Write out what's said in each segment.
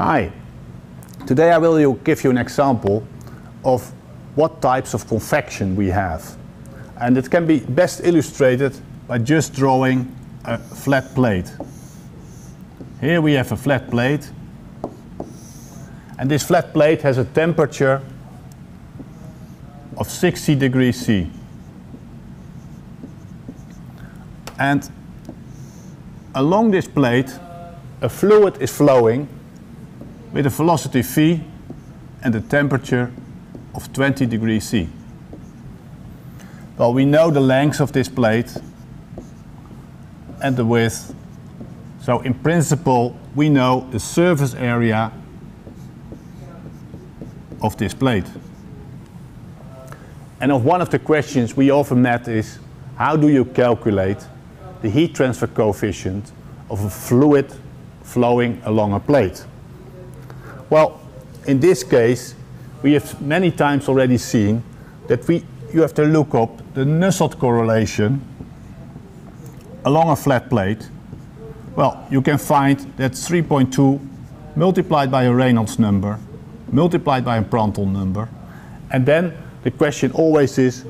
Hi. Today I will give you an example of what types of convection we have. And it can be best illustrated by just drawing a flat plate. Here we have a flat plate. And this flat plate has a temperature of 60 degrees C. And along this plate, a fluid is flowing with a velocity v and a temperature of 20 degrees C. Well, we know the length of this plate and the width. So in principle, we know the surface area of this plate. And of one of the questions we often met is, how do you calculate the heat transfer coefficient of a fluid flowing along a plate? Well, in this case, we have many times already seen that we, you have to look up the Nusselt correlation along a flat plate. Well, you can find that 3.2 multiplied by a Reynolds number multiplied by a Prandtl number. And then the question always is,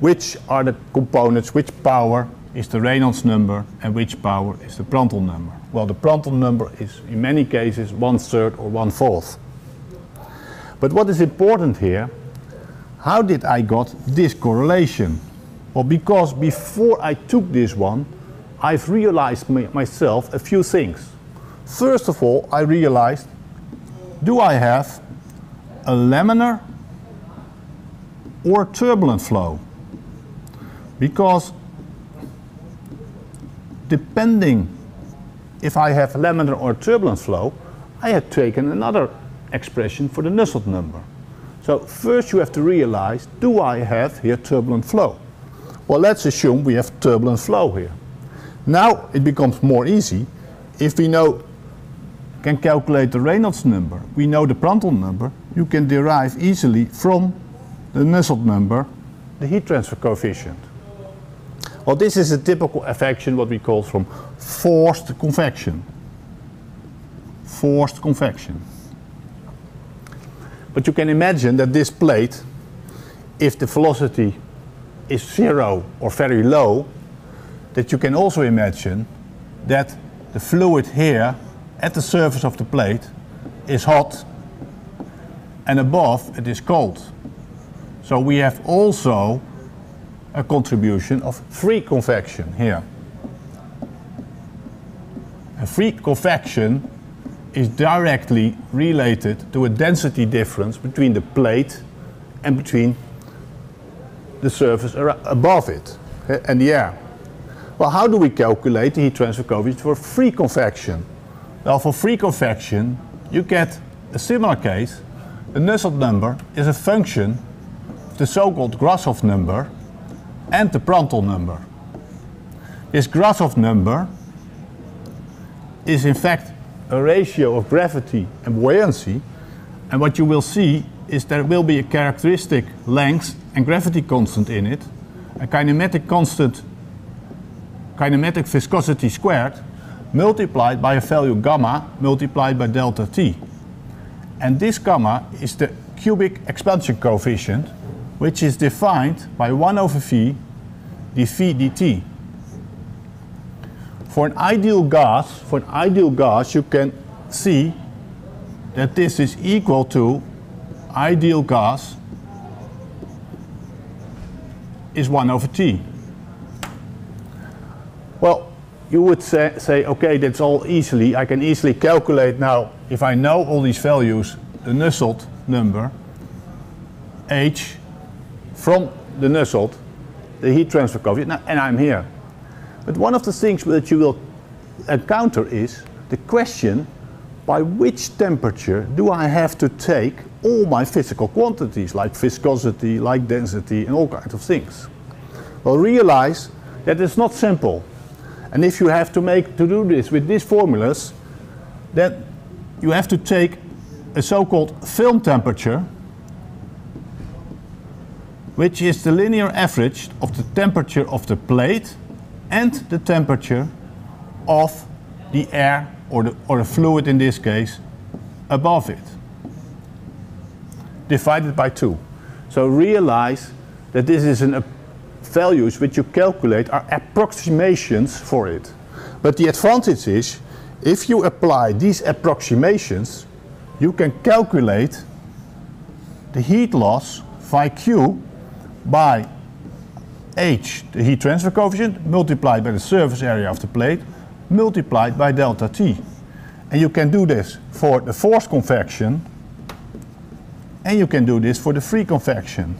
which are the components, which power is the Reynolds number and which power is the Prandtl number? Well, the Prandtl number is in many cases one third or one fourth. But what is important here, how did I got this correlation? Well, because before I took this one, I've realized my, myself a few things. First of all, I realized, do I have a laminar or turbulent flow? Because depending if I have laminar or turbulent flow, I had taken another expression for the Nusselt number. So first you have to realize, do I have here turbulent flow? Well, let's assume we have turbulent flow here. Now it becomes more easy. If we know, can calculate the Reynolds number, we know the Prandtl number, you can derive easily from the Nusselt number the heat transfer coefficient. Well, this is a typical affection, what we call from forced convection. Forced convection. But you can imagine that this plate, if the velocity is zero or very low, that you can also imagine that the fluid here at the surface of the plate is hot and above it is cold. So we have also a contribution of free convection here. A free convection is directly related to a density difference between the plate and between the surface above it eh, and the air. Well, how do we calculate the heat transfer coefficient for free convection? Well, for free convection, you get a similar case. The Nusselt number is a function the so-called Grashof number and the Prandtl number. This Grashof number is in fact a ratio of gravity and buoyancy and what you will see is there will be a characteristic length and gravity constant in it, a kinematic constant, kinematic viscosity squared, multiplied by a value gamma multiplied by delta t. And this gamma is the cubic expansion coefficient, which is defined by 1 over v dv dt. For an ideal gas, for an ideal gas, you can see that this is equal to ideal gas is 1 over t. Well, you would say, say, okay, that's all easily, I can easily calculate now, if I know all these values, the Nusselt number, H, from the Nusselt, the heat transfer coefficient, and I'm here. But one of the things that you will encounter is the question, by which temperature do I have to take all my physical quantities, like viscosity, like density, and all kinds of things? Well, realize that it's not simple. And if you have to make to do this with these formulas, then you have to take a so-called film temperature, which is the linear average of the temperature of the plate and the temperature of the air or the, or the fluid in this case above it, divided by 2. So realize that this is an values which you calculate are approximations for it. But the advantage is, if you apply these approximations, you can calculate the heat loss phi q by h, the heat transfer coefficient, multiplied by the surface area of the plate, multiplied by delta T. And you can do this for the forced convection, and you can do this for the free convection.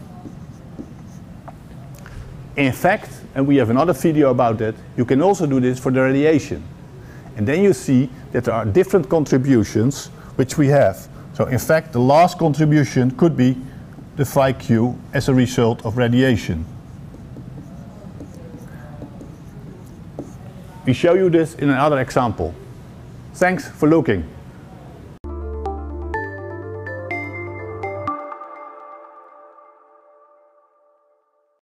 In fact, and we have another video about that, you can also do this for the radiation. And then you see that there are different contributions which we have. So in fact, the last contribution could be the phi q as a result of radiation. We show you this in another example. Thanks for looking.